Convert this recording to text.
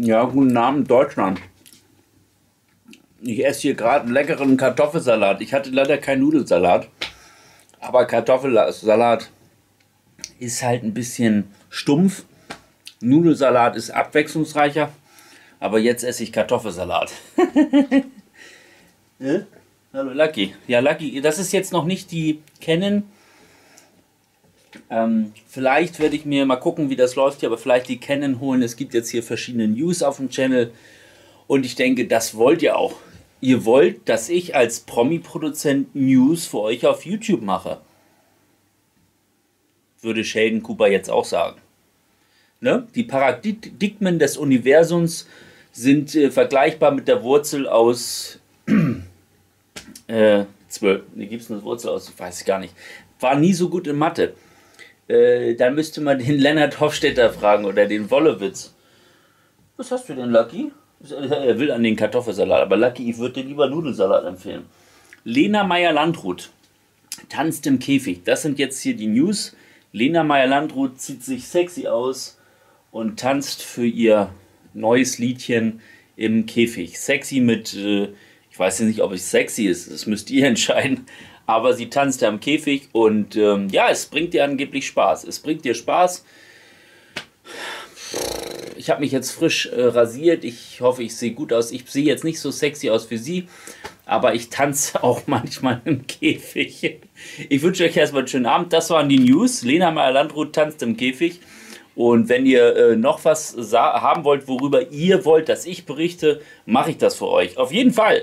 Ja, guten Abend Deutschland. Ich esse hier gerade einen leckeren Kartoffelsalat. Ich hatte leider keinen Nudelsalat, aber Kartoffelsalat ist halt ein bisschen stumpf. Nudelsalat ist abwechslungsreicher, aber jetzt esse ich Kartoffelsalat. ja? Hallo Lucky. Ja, Lucky, das ist jetzt noch nicht die Canon ähm, vielleicht werde ich mir mal gucken, wie das läuft hier, aber vielleicht die Canon holen. Es gibt jetzt hier verschiedene News auf dem Channel und ich denke, das wollt ihr auch. Ihr wollt, dass ich als Promi-Produzent News für euch auf YouTube mache. Würde Sheldon Cooper jetzt auch sagen. Ne? Die Paradigmen des Universums sind äh, vergleichbar mit der Wurzel aus äh, 12. Ne, gibt es eine Wurzel aus? Weiß ich gar nicht. War nie so gut in Mathe. Äh, dann müsste man den Lennart Hofstetter fragen oder den Wollewitz. Was hast du denn, Lucky? Er will an den Kartoffelsalat, aber Lucky, ich würde dir lieber Nudelsalat empfehlen. Lena Meyer-Landrut tanzt im Käfig. Das sind jetzt hier die News. Lena Meyer-Landrut zieht sich sexy aus und tanzt für ihr neues Liedchen im Käfig. Sexy mit, äh, ich weiß nicht, ob es sexy ist, das müsst ihr entscheiden, aber sie tanzt am Käfig und ähm, ja, es bringt dir angeblich Spaß. Es bringt dir Spaß. Ich habe mich jetzt frisch äh, rasiert. Ich hoffe, ich sehe gut aus. Ich sehe jetzt nicht so sexy aus wie sie, aber ich tanze auch manchmal im Käfig. Ich wünsche euch erstmal einen schönen Abend. Das waren die News. Lena Meyer-Landrut tanzt im Käfig. Und wenn ihr äh, noch was haben wollt, worüber ihr wollt, dass ich berichte, mache ich das für euch. Auf jeden Fall.